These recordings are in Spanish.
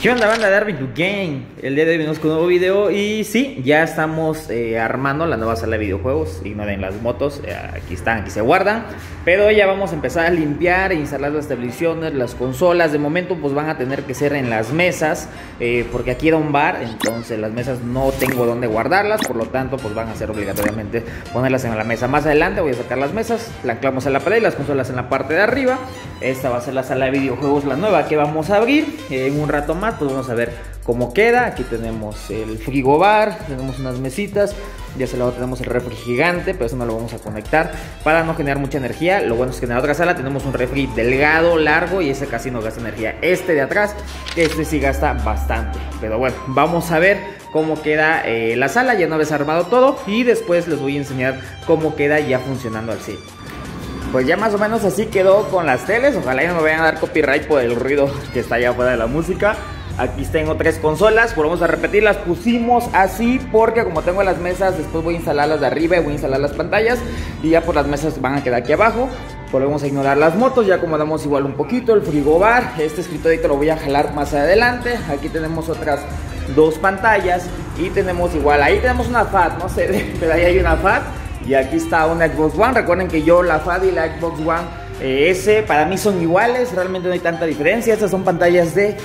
¿Qué onda banda de Arby Game? El día de hoy venimos con un nuevo video y sí, ya estamos eh, armando la nueva sala de videojuegos Ignoren las motos, eh, aquí están, aquí se guardan Pero ya vamos a empezar a limpiar e instalar las televisiones, las consolas De momento pues van a tener que ser en las mesas eh, Porque aquí era un bar, entonces las mesas no tengo donde guardarlas Por lo tanto pues van a ser obligatoriamente ponerlas en la mesa Más adelante voy a sacar las mesas, la anclamos en la pared y las consolas en la parte de arriba Esta va a ser la sala de videojuegos, la nueva que vamos a abrir En un rato más pues vamos a ver cómo queda. Aquí tenemos el frigobar, tenemos unas mesitas, ya se lado tenemos el refri gigante, pero eso no lo vamos a conectar para no generar mucha energía. Lo bueno es que en la otra sala tenemos un refri delgado, largo y ese casi no gasta energía. Este de atrás, este sí gasta bastante. Pero bueno, vamos a ver cómo queda eh, la sala, ya no he desarmado todo y después les voy a enseñar cómo queda ya funcionando al 100. Pues ya más o menos así quedó con las teles. Ojalá ya no me vayan a dar copyright por el ruido que está allá afuera de la música. Aquí tengo tres consolas, volvemos a repetir, las pusimos así porque como tengo las mesas, después voy a instalarlas de arriba y voy a instalar las pantallas y ya por las mesas van a quedar aquí abajo. Volvemos a ignorar las motos, ya acomodamos igual un poquito el frigobar, este escritorio lo voy a jalar más adelante. Aquí tenemos otras dos pantallas y tenemos igual, ahí tenemos una FAT, no sé, pero ahí hay una FAT y aquí está una Xbox One. Recuerden que yo la FAT y la Xbox One eh, ese para mí son iguales, realmente no hay tanta diferencia. Estas son pantallas de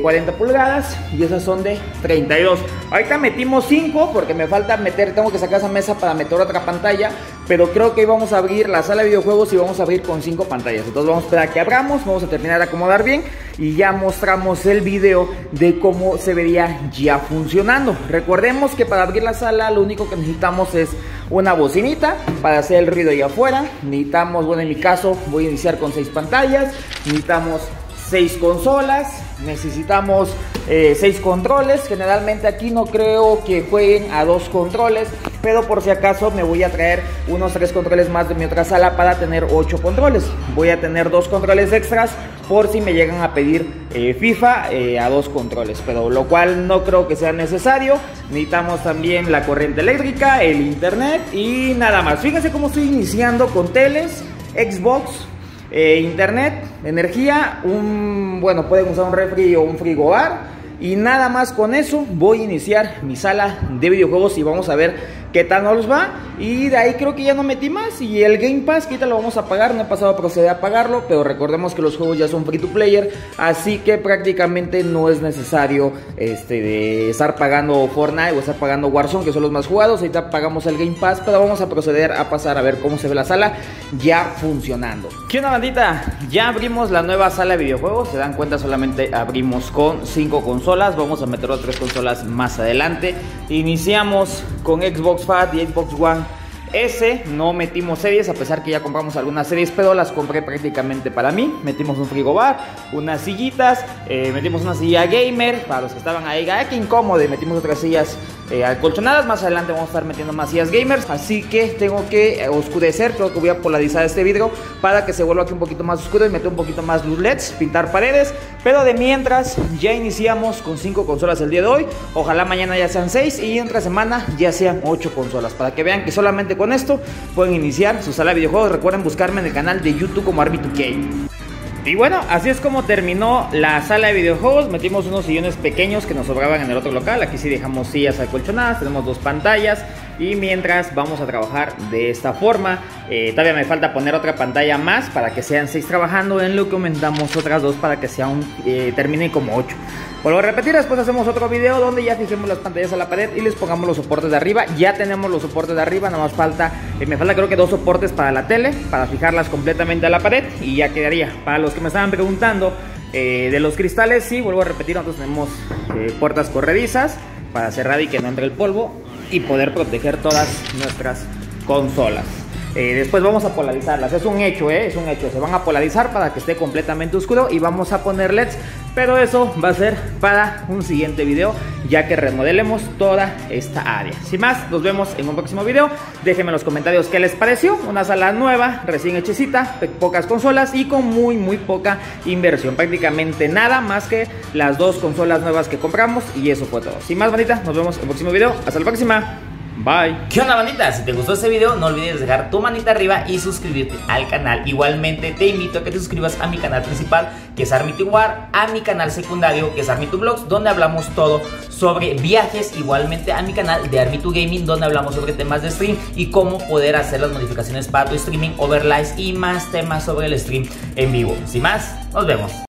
40 eh, pulgadas y esas son de 32. Ahorita metimos 5 porque me falta meter, tengo que sacar esa mesa para meter otra pantalla. Pero creo que vamos a abrir la sala de videojuegos y vamos a abrir con 5 pantallas. Entonces vamos a esperar que abramos, vamos a terminar de acomodar bien y ya mostramos el video de cómo se vería ya funcionando. Recordemos que para abrir la sala lo único que necesitamos es una bocinita para hacer el ruido ahí afuera. Necesitamos, bueno en mi caso voy a iniciar con 6 pantallas. Necesitamos 6 consolas, necesitamos 6 eh, controles. Generalmente aquí no creo que jueguen a dos controles, pero por si acaso me voy a traer unos 3 controles más de mi otra sala para tener 8 controles. Voy a tener dos controles extras por si me llegan a pedir eh, FIFA eh, a dos controles, pero lo cual no creo que sea necesario. Necesitamos también la corriente eléctrica, el internet y nada más. Fíjense cómo estoy iniciando con teles, Xbox, eh, internet, energía, un, bueno, pueden usar un refri o un frigobar. Y nada más con eso voy a iniciar mi sala de videojuegos y vamos a ver qué tal nos va. Y de ahí creo que ya no metí más. Y el Game Pass, que lo vamos a pagar. No he pasado a proceder a pagarlo. Pero recordemos que los juegos ya son free to player. Así que prácticamente no es necesario este, de estar pagando Fortnite o estar pagando Warzone, que son los más jugados. Ahorita pagamos el Game Pass. Pero vamos a proceder a pasar a ver cómo se ve la sala ya funcionando. ¿Qué onda, bandita? Ya abrimos la nueva sala de videojuegos. Se dan cuenta, solamente abrimos con 5 consolas. Vamos a meter otras consolas más adelante. Iniciamos con Xbox Xbox One S. No metimos series, a pesar que ya compramos algunas series, pero las compré prácticamente para mí. Metimos un frigobar, unas sillitas, eh, metimos una silla gamer para los que estaban ahí. ¡Ay, qué incómodo! Y metimos otras sillas eh, acolchonadas. Más adelante vamos a estar metiendo más sillas gamers. Así que tengo que oscurecer. Creo que voy a polarizar este vidrio para que se vuelva aquí un poquito más oscuro y meter un poquito más luz LEDs, pintar paredes. Pero de mientras, ya iniciamos con 5 consolas el día de hoy. Ojalá mañana ya sean 6 y entre semana ya sean 8 consolas. Para que vean que solamente con esto pueden iniciar su sala de videojuegos. Recuerden buscarme en el canal de YouTube como Arby2K. Y bueno, así es como terminó la sala de videojuegos. Metimos unos sillones pequeños que nos sobraban en el otro local. Aquí sí dejamos sillas acolchonadas, tenemos dos pantallas. Y mientras vamos a trabajar de esta forma, eh, todavía me falta poner otra pantalla más para que sean 6 trabajando. En lo que aumentamos otras dos para que sea un, eh, como 8. Vuelvo a repetir, después hacemos otro video donde ya fijemos las pantallas a la pared y les pongamos los soportes de arriba. Ya tenemos los soportes de arriba, nada más falta, eh, me falta creo que dos soportes para la tele, para fijarlas completamente a la pared y ya quedaría. Para los que me estaban preguntando de los cristales, sí, vuelvo a repetir, nosotros tenemos puertas corredizas para cerrar y que no entre el polvo y poder proteger todas nuestras consolas. Eh, después vamos a polarizarlas, es un hecho, ¿eh? es un hecho, se van a polarizar para que esté completamente oscuro y vamos a poner LEDs, pero eso va a ser para un siguiente video, ya que remodelemos toda esta área. Sin más, nos vemos en un próximo video, déjenme en los comentarios qué les pareció, una sala nueva, recién hechecita, pocas consolas y con muy muy poca inversión, prácticamente nada más que las dos consolas nuevas que compramos y eso fue todo. Sin más, bonita, nos vemos en el próximo video, hasta la próxima. Bye. ¿Qué onda, bandita? Si te gustó este video, no olvides dejar tu manita arriba y suscribirte al canal. Igualmente, te invito a que te suscribas a mi canal principal, que es Armity War, a mi canal secundario, que es Armito Vlogs, donde hablamos todo sobre viajes. Igualmente, a mi canal de Armito Gaming, donde hablamos sobre temas de stream y cómo poder hacer las modificaciones para tu streaming, overlays y más temas sobre el stream en vivo. Sin más, nos vemos.